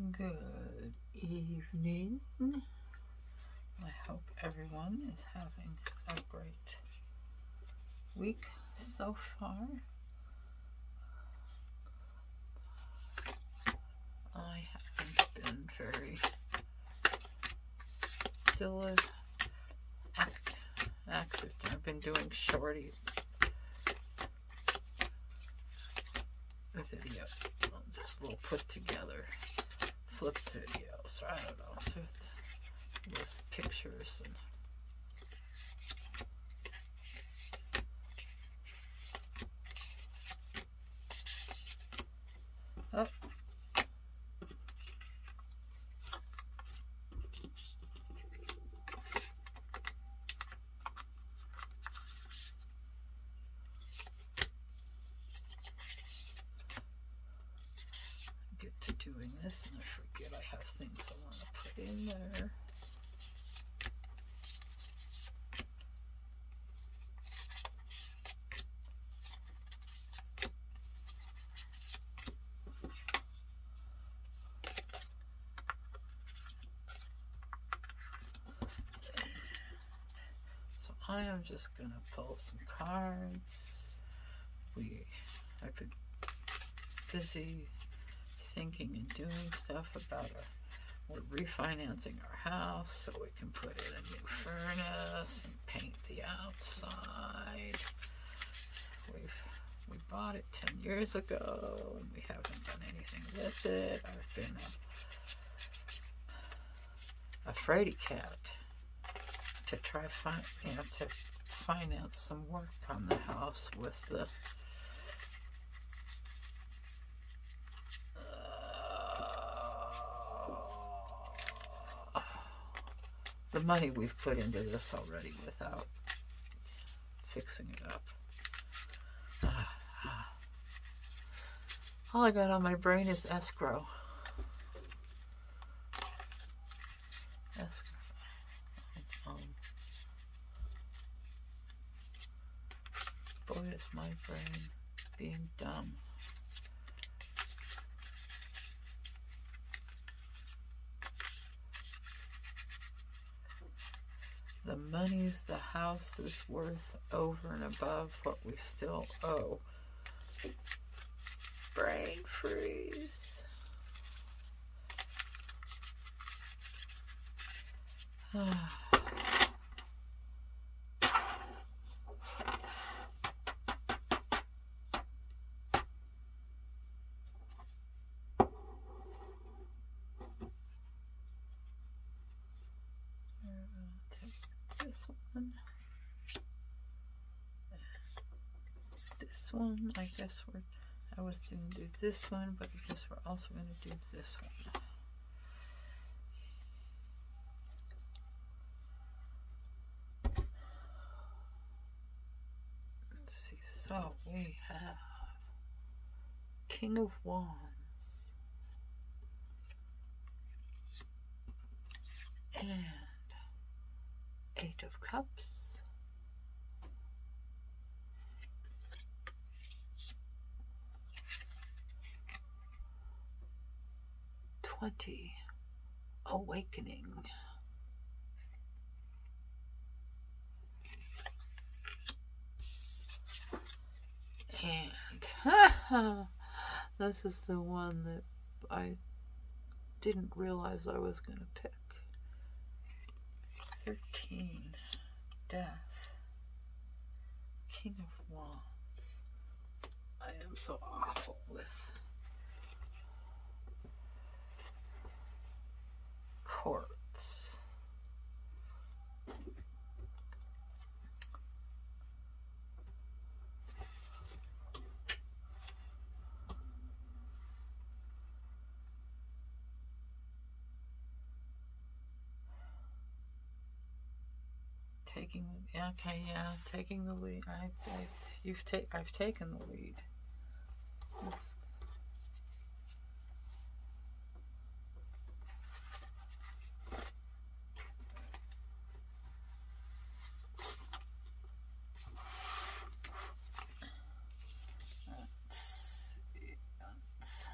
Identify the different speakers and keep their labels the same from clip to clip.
Speaker 1: Good evening. I hope everyone is having a great week so far. I haven't been very still act, active. I've been doing shorty video, just a little put together flip videos. I don't know with, pictures and Oh, get to doing this and I forget I have things I want to put in there. So I am just gonna pull some cards. We I've been busy thinking and doing stuff about a we're refinancing our house so we can put in a new furnace and paint the outside. We've we bought it 10 years ago and we haven't done anything with it. I've been a, a fraidy cat to try find you know to finance some work on the house with the the money we've put into this already without fixing it up. All I got on my brain is escrow. Escrow. Um, boy, is my brain being dumb. Monies the house is worth over and above what we still owe. Brain freeze. this ah. One. This one, I guess we're, I was going to do this one, but I guess we're also going to do this one. Let's see, so we have King of Wands. And Eight of Cups. Twenty. Awakening. And this is the one that I didn't realize I was going to pick. 13. Death. King of Wands. I am so awful with courts. Taking okay yeah taking the lead. I, I you've take I've taken the lead. It's- let's see, let's-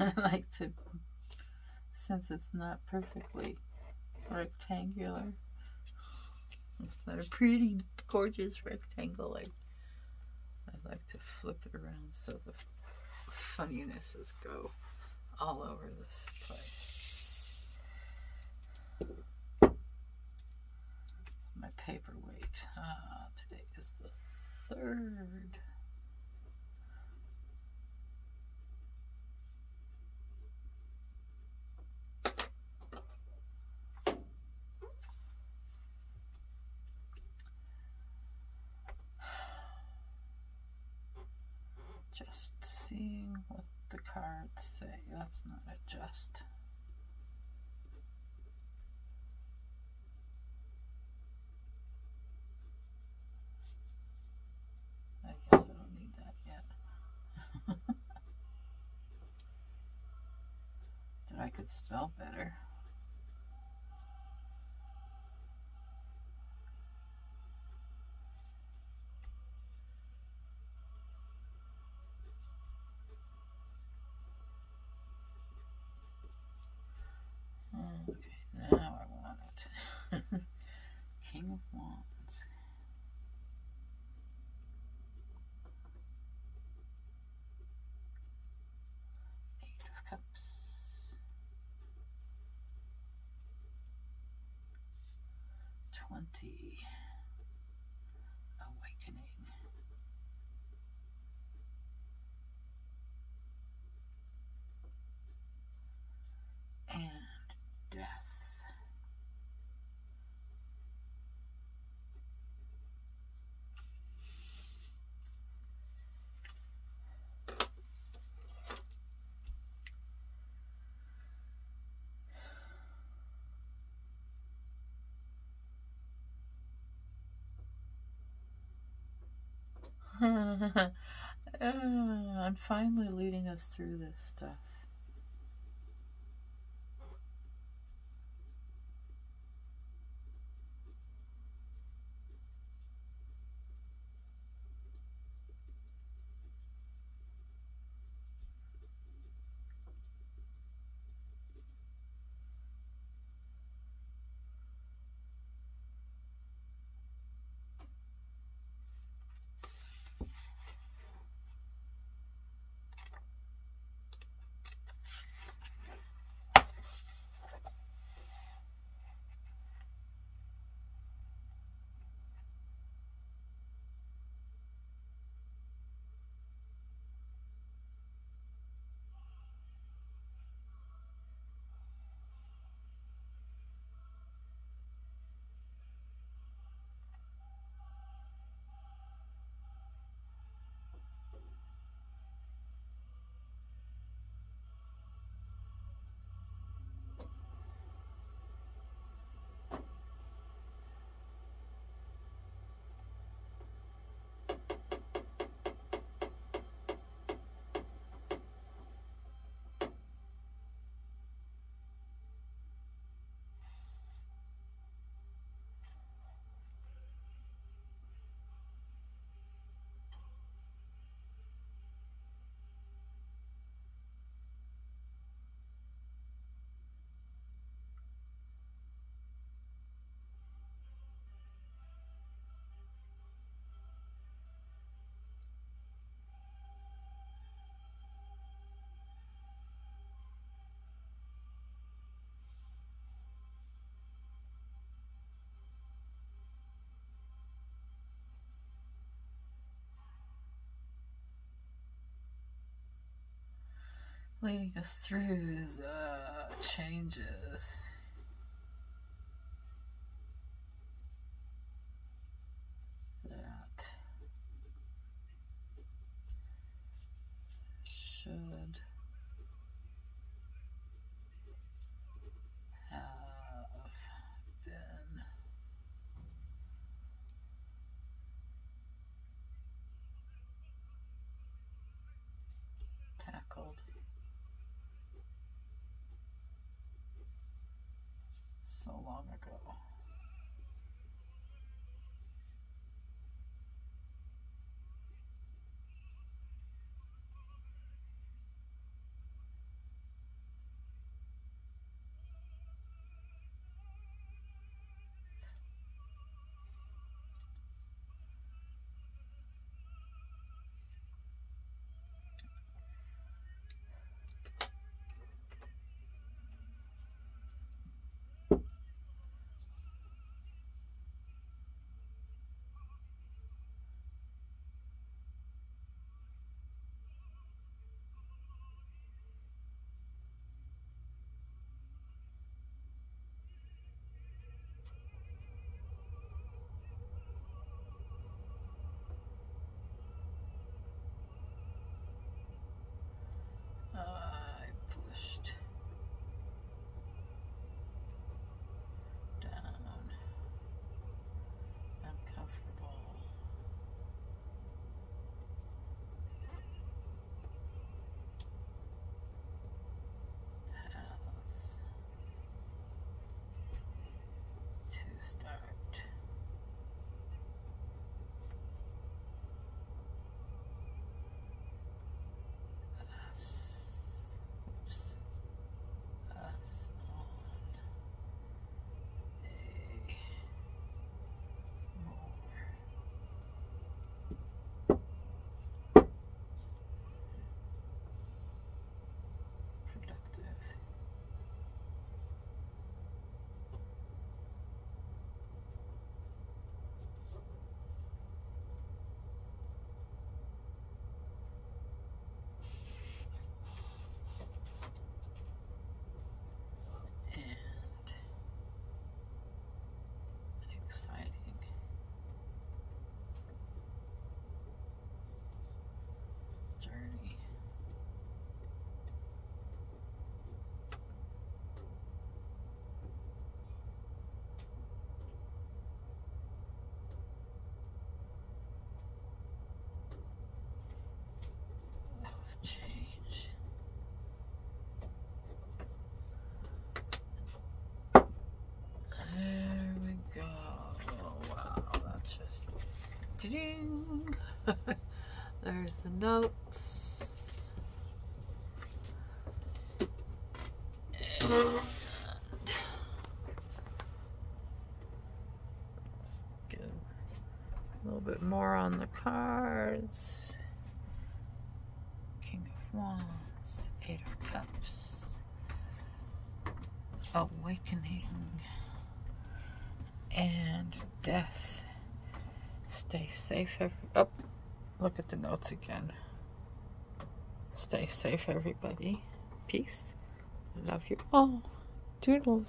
Speaker 1: I like to, since it's not perfectly rectangular, it's a pretty, gorgeous rectangle. I, I like to flip it around so the funninesses go all over this place. My paperweight. Ah, today is the third. Just seeing what the cards say. That's not a just. I guess I don't need that yet. that I could spell better. Okay, now I want it. King of Wands. Eight of Cups. Twenty. Awakening. And death. uh, Uh, I'm finally leading us through this stuff. Leading us through the changes. That should have been tackled so long ago. Ding. There's the notes. And let's get a little bit more on the cards. King of Wands, Eight of Cups, Awakening, and Death. Stay safe. Every oh, look at the notes again. Stay safe, everybody. Peace. Love you all. Toodles.